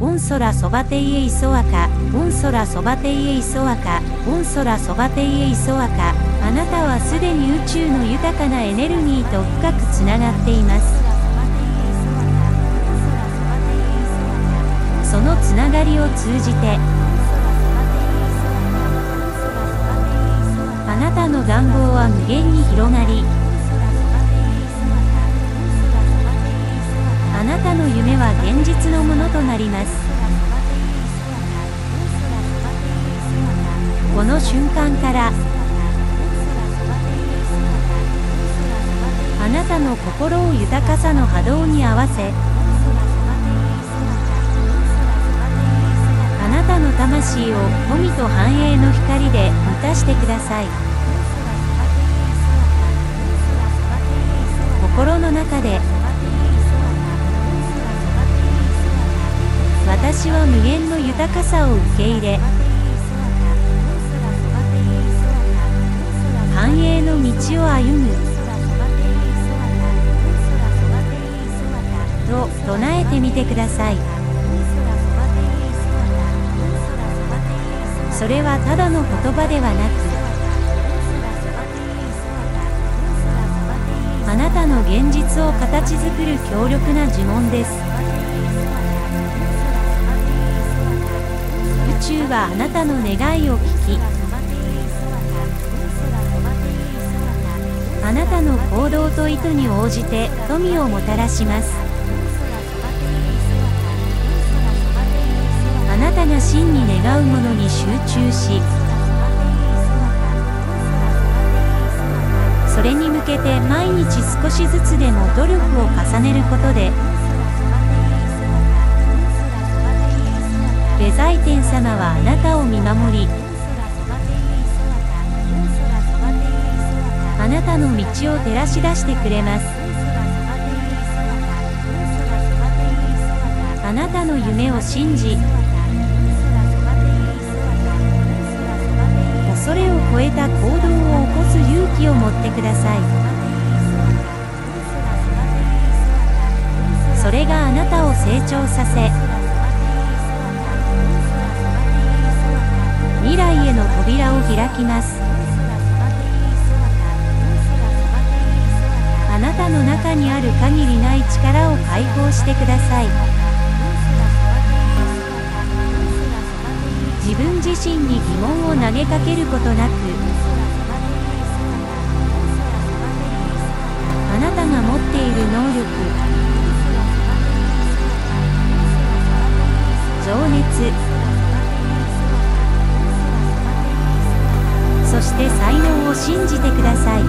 オンソラそばていえいそあか。オンソラそばていえいそあか。オンソラそばていえいそあか。あなたはすでに宇宙の豊かなエネルギーと深くつながっています。そのつながりを通じてあなたの願望は無限に広がりあなたの夢は現実のものとなります。この瞬間からあなたの心を豊かさの波動に合わせあなたの魂を富と繁栄の光で満たしてください。心の中で私は無限の豊かさを受け入れ繁栄の道を歩む。と唱えてみてください。それはただの言葉ではなくあなたの現実を形作る強力な呪文です。宙はあなたの願いを聞きあなたの行動と意図に応じて富をもたらします。あなたが真に願うものに集中しそれに向けて毎日少しずつでも努力を重ねることでデザイテン様はあなたを見守りあなたの道を照らし出してくれます。あなたの夢を信じ恐れを超えた行動を起こす勇気を持ってください。それがあなたを成長させ未来への扉を開きます。あなたの中にある限りない力を解放してください。自分自身に疑問を投げかけることなくあなたが持っている能力情熱そして才能を信じてください。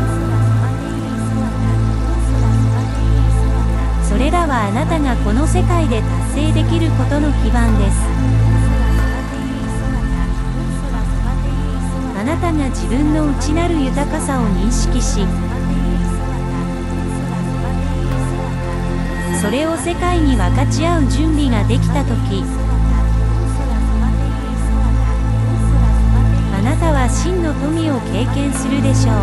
それらはあなたがこの世界で達成できることの基盤です。あなたが自分の内なる豊かさを認識しそれを世界に分かち合う準備ができた時たは真の富を経験するでしょう。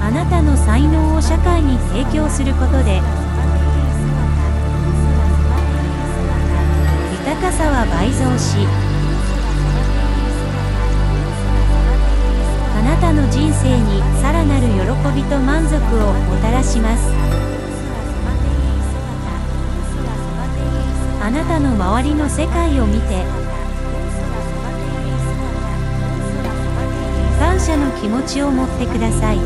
あなたの才能を社会に提供することで豊かさは倍増しあなたの人生にさらなる喜びと満足をもたらします。なたの周りの世界を見て感謝の気持ちを持ってください。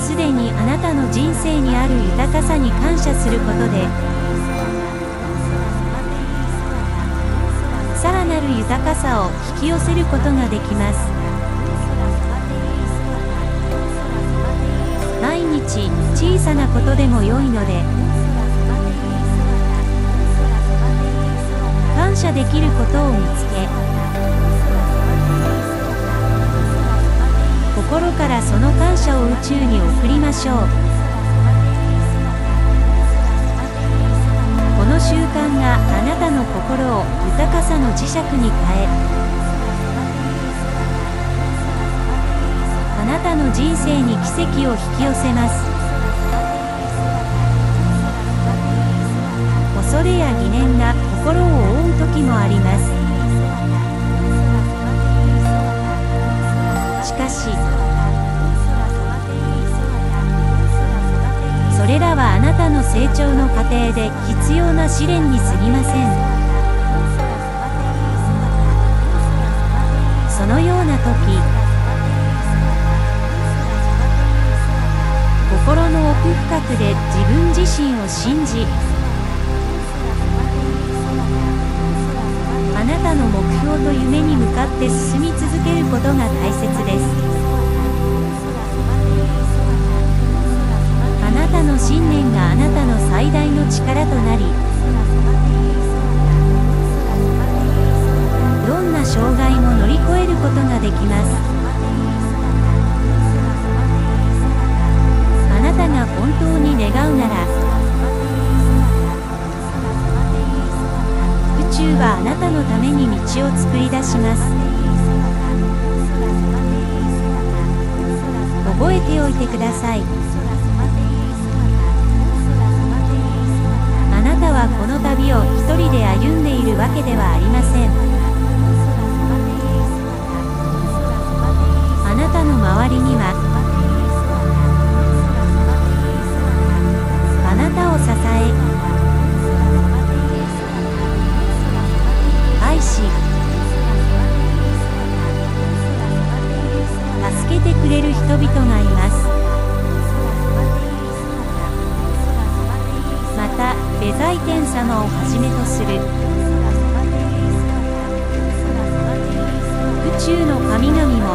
すでにあなたの人生にある豊かさに感謝することでさらなる豊かさを引き寄せることができます。毎日小さなことでも良いので感謝できることを見つけ心からその感謝を宇宙に送りましょう。この習慣があなたの心を豊かさの磁石に変えあなたの人生に奇跡を引き寄せます。恐れや疑念が心を覆う時もあります。しかしそれらはあなたの成長の過程で必要な試練に過ぎません。そのような時心の奥深くで自分自身を信じます。あなたが本当に願うなら宇宙はあなたのために道を作り出します。覚えておいてください。あなたはこの旅を一人で歩んでいるわけではありません。周りには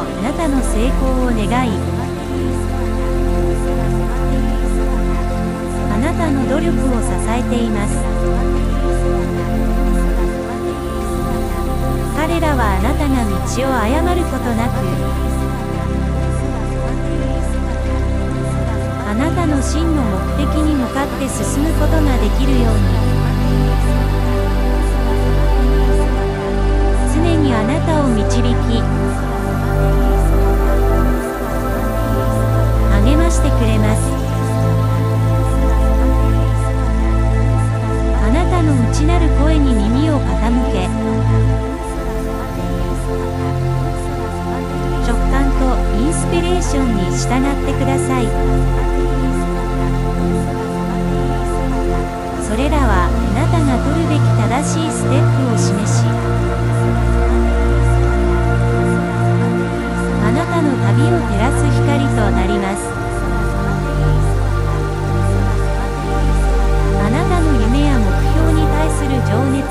あなたの成功を願いあなたの努力を支えています。彼らはあなたが道を誤ることなくあなたの真の目的に向かって進むことができるように常にあなたを導きましてくれます。あなたの内なる声に耳を傾け直感とインスピレーションに従ってください。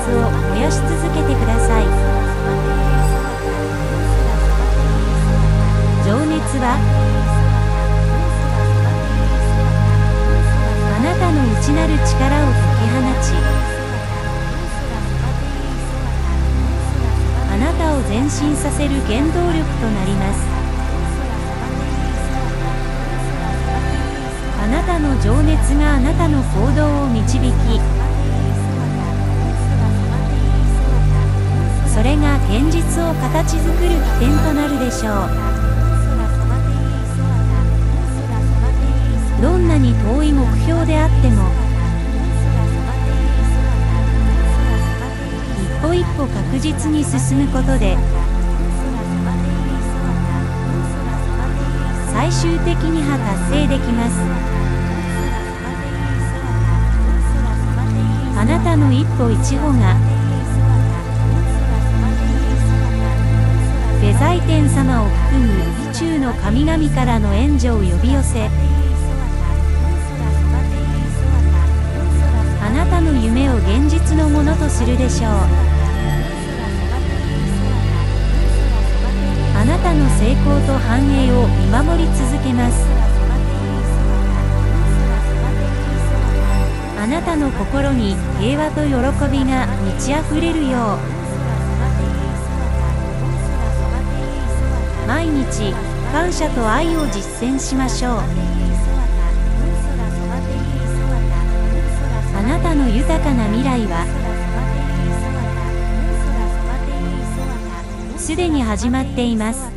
を燃やし続けてください。情熱はあなたの内なる力を解き放ちあなたを前進させる原動力となります。あなたの情熱があなたの行動を導きそれが現実を形作る起点となるでしょう。どんなに遠い目標であっても一歩一歩確実に進むことで最終的には達成できます。あなたの一歩一歩がデザイテン様を含む宇宙の神々からの援助を呼び寄せあなたの夢を現実のものとするでしょう。あなたの成功と繁栄を見守り続けます。あなたの心に平和と喜びが満ち溢れるよう。日感謝と愛を実践しましょう。あなたの豊かな未来はすでに始まっています。